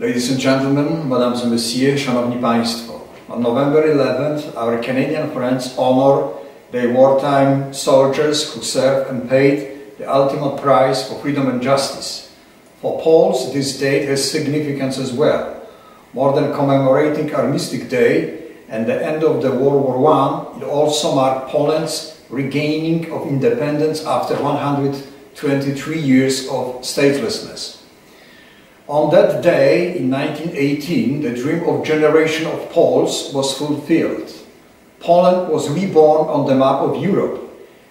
Ladies and gentlemen, Madame and Messieurs, Szanowni Państwo. On November 11th, our Canadian friends honor the wartime soldiers who served and paid the ultimate price for freedom and justice. For Poles, this date has significance as well. More than commemorating Armistice Day and the end of the World War I, it also marked Poland's regaining of independence after 123 years of statelessness. On that day, in 1918, the dream of generation of Poles was fulfilled. Poland was reborn on the map of Europe.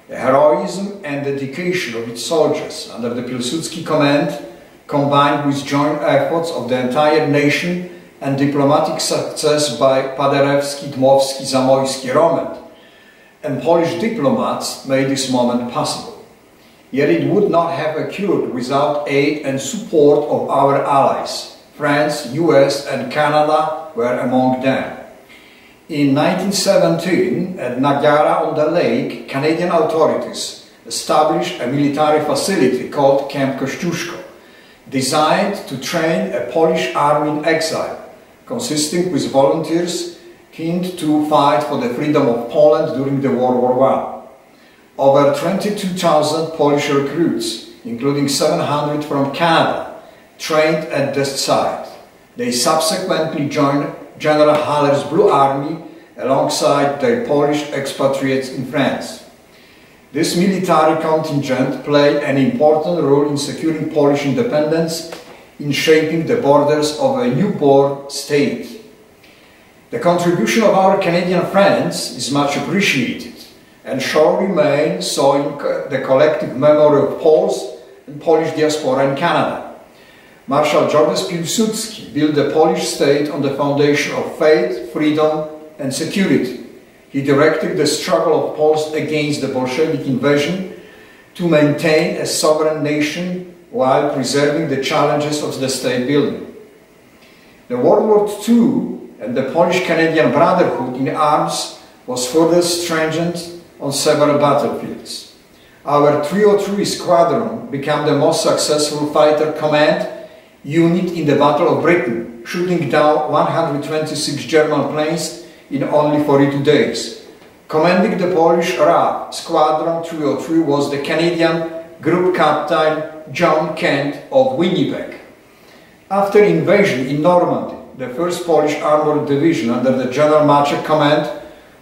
The heroism and dedication of its soldiers under the Pilsudski command, combined with joint efforts of the entire nation and diplomatic success by Paderewski, Dmowski, Zamoyski, Roman, and Polish diplomats made this moment possible. Yet it would not have occurred without aid and support of our allies. France, US and Canada were among them. In 1917, at Niagara-on-the-Lake, Canadian authorities established a military facility called Camp Kościuszko, designed to train a Polish army in exile, consisting with volunteers keen to fight for the freedom of Poland during the World War I. Over 22,000 Polish recruits, including 700 from Canada, trained at this site. They subsequently joined General Haller's Blue Army alongside their Polish expatriates in France. This military contingent played an important role in securing Polish independence, in shaping the borders of a newborn state. The contribution of our Canadian friends is much appreciated and shall remain so in the collective memory of Poles and Polish diaspora in Canada. Marshal Józef Piłsudski built the Polish state on the foundation of faith, freedom and security. He directed the struggle of Poles against the Bolshevik invasion to maintain a sovereign nation while preserving the challenges of the state building. The World War II and the Polish-Canadian Brotherhood in arms was further strengthened on several battlefields. Our 303 Squadron became the most successful fighter command unit in the Battle of Britain, shooting down 126 German planes in only 42 days. Commanding the Polish RAF Squadron 303 was the Canadian Group Captain John Kent of Winnipeg. After invasion in Normandy, the 1st Polish Armored Division under the General Maczek command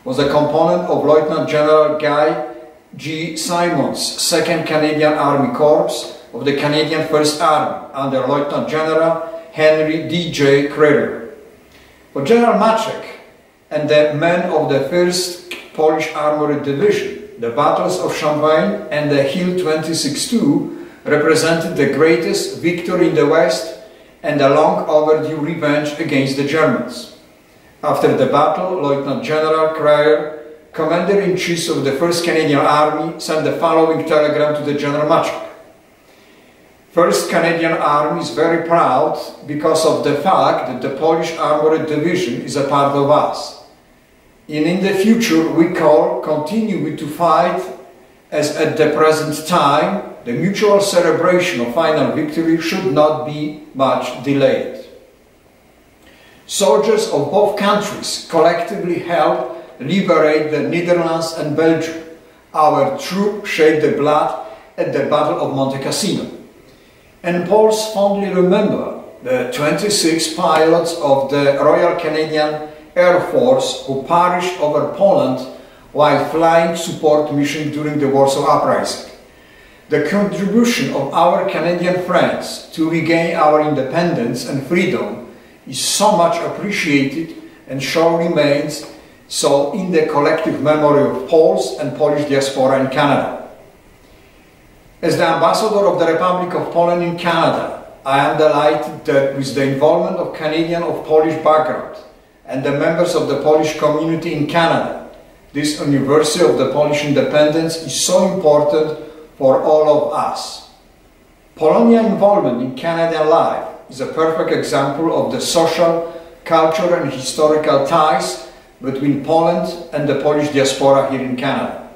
was a component of Lieutenant General Guy G. Simonds, 2nd Canadian Army Corps of the Canadian First Army under Lieutenant General Henry D.J. Crerar. For General Maczek and the men of the 1st Polish Armored Division, the battles of Chambois and the Hill 26-2 represented the greatest victory in the West and a long overdue revenge against the Germans. After the battle, Lieutenant General Crerar, Commander-in-Chief of the 1st Canadian Army, sent the following telegram to the General Maczek. 1st Canadian Army is very proud because of the fact that the Polish Armored Division is a part of us. And in the future we call continue to fight as at the present time the mutual celebration of final victory should not be much delayed. Soldiers of both countries collectively helped liberate the Netherlands and Belgium. Our troops shed the blood at the Battle of Monte Cassino. And Poles fondly remember the 26 pilots of the Royal Canadian Air Force who perished over Poland while flying support mission during the Warsaw Uprising. The contribution of our Canadian friends to regain our independence and freedom is so much appreciated and shall remains so in the collective memory of Poles and Polish diaspora in Canada. As the ambassador of the Republic of Poland in Canada, I am delighted that with the involvement of Canadian of Polish background and the members of the Polish community in Canada, this anniversary of the Polish independence is so important for all of us. Polonia involvement in Canadian life is a perfect example of the social, cultural and historical ties between Poland and the Polish diaspora here in Canada.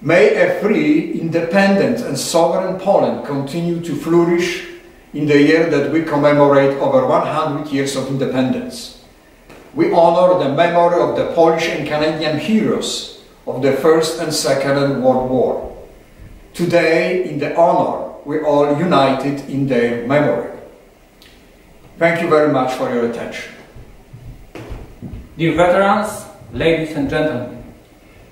May a free, independent and sovereign Poland continue to flourish in the year that we commemorate over 100 years of independence. We honor the memory of the Polish and Canadian heroes of the First and Second World War. Today, in the honor, we all united in their memory. Thank you very much for your attention. Dear veterans, ladies and gentlemen,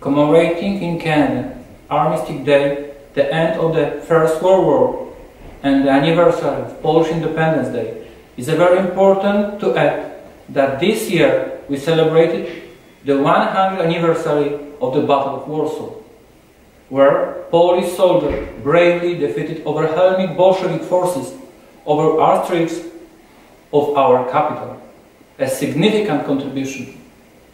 commemorating in Canada Armistice Day, the end of the First World War, and the anniversary of Polish Independence Day, is very important to add that this year we celebrated the 100th anniversary of the Battle of Warsaw, where Polish soldiers bravely defeated overwhelming Bolshevik forces over our streets of our capital. A significant contribution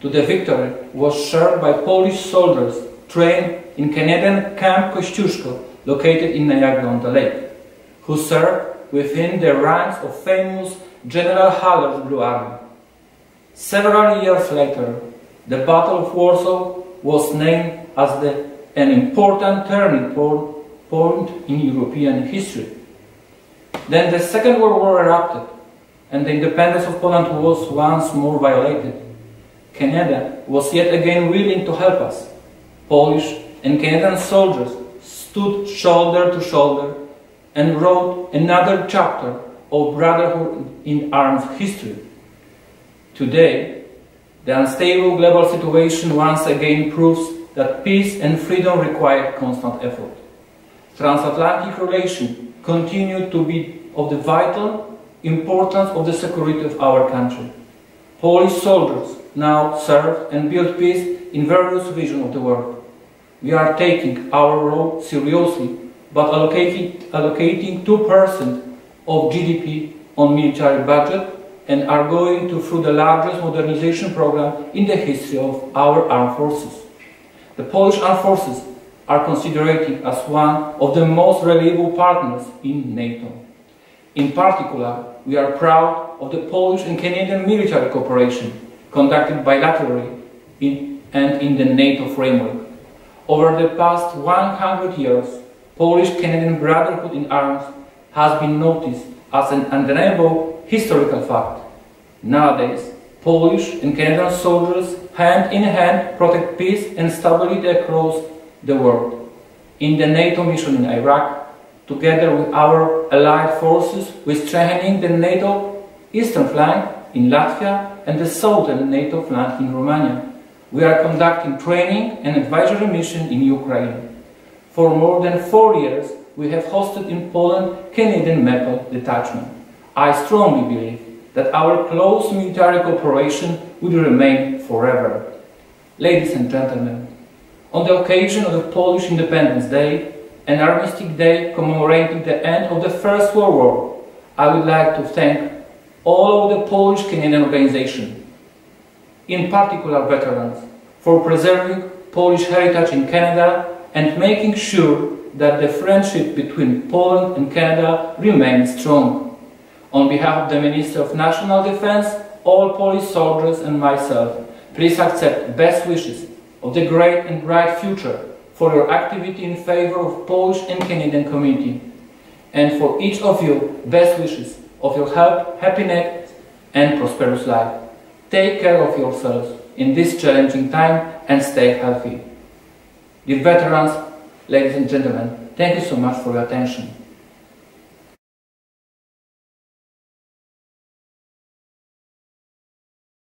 to the victory was shared by Polish soldiers trained in Canadian Camp Kościuszko, located in Niagara-on-the-Lake, who served within the ranks of famous General Haller's Blue Army. Several years later, the Battle of Warsaw was named as the, an important turning point in European history. Then the Second World War erupted, and the independence of Poland was once more violated. Canada was yet again willing to help us. Polish and Canadian soldiers stood shoulder to shoulder and wrote another chapter of brotherhood in arms history. Today, the unstable global situation once again proves that peace and freedom require constant effort. Transatlantic relations continue to be of the vital importance of the security of our country. Polish soldiers now serve and build peace in various regions of the world. We are taking our role seriously, but allocating, allocating 2% of GDP on military budget and are going to through the largest modernization program in the history of our armed forces. The Polish armed forces are considered as one of the most reliable partners in NATO. In particular, we are proud of the Polish and Canadian military cooperation conducted bilaterally in, and in the NATO framework. Over the past 100 years, Polish-Canadian brotherhood in arms has been noticed as an undeniable historical fact. Nowadays, Polish and Canadian soldiers hand in hand protect peace and stability across the world. In the NATO mission in Iraq, together with our allied forces, we strengthening the NATO eastern flank in Latvia and the southern NATO flank in Romania. We are conducting training and advisory mission in Ukraine. For more than four years, we have hosted in Poland Canadian MEPL detachment. I strongly believe that our close military cooperation would remain forever. Ladies and gentlemen, on the occasion of the Polish Independence Day, an armistice day commemorating the end of the First World War, I would like to thank all of the Polish Canadian organizations, in particular veterans, for preserving Polish heritage in Canada and making sure that the friendship between Poland and Canada remains strong. On behalf of the Minister of National Defense, all Polish soldiers and myself, please accept best wishes of the great and bright future for your activity in favor of Polish and Canadian community. And for each of you, best wishes of your health, happiness and prosperous life. Take care of yourselves in this challenging time and stay healthy. Dear veterans, ladies and gentlemen, thank you so much for your attention.